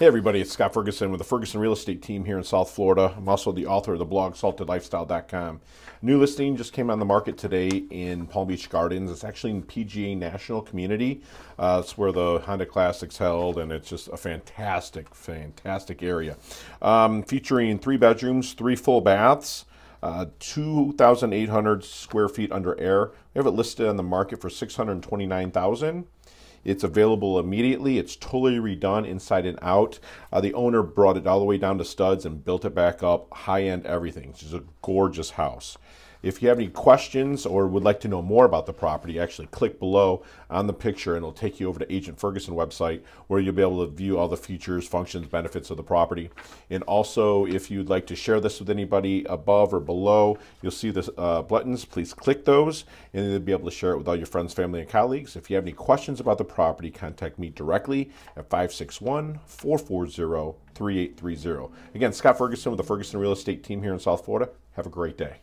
Hey everybody, it's Scott Ferguson with the Ferguson Real Estate Team here in South Florida. I'm also the author of the blog saltedlifestyle.com. New listing just came on the market today in Palm Beach Gardens. It's actually in PGA National Community. Uh, it's where the Honda Classics held, and it's just a fantastic, fantastic area. Um, featuring three bedrooms, three full baths. Uh, 2,800 square feet under air. We have it listed on the market for 629,000. It's available immediately. It's totally redone inside and out. Uh, the owner brought it all the way down to studs and built it back up. High end everything. It's just a gorgeous house. If you have any questions or would like to know more about the property, actually click below on the picture and it'll take you over to Agent Ferguson website where you'll be able to view all the features, functions, benefits of the property. And also, if you'd like to share this with anybody above or below, you'll see the uh, buttons. Please click those and you'll be able to share it with all your friends, family, and colleagues. If you have any questions about the property, contact me directly at 561 440 3830. Again, Scott Ferguson with the Ferguson Real Estate Team here in South Florida. Have a great day.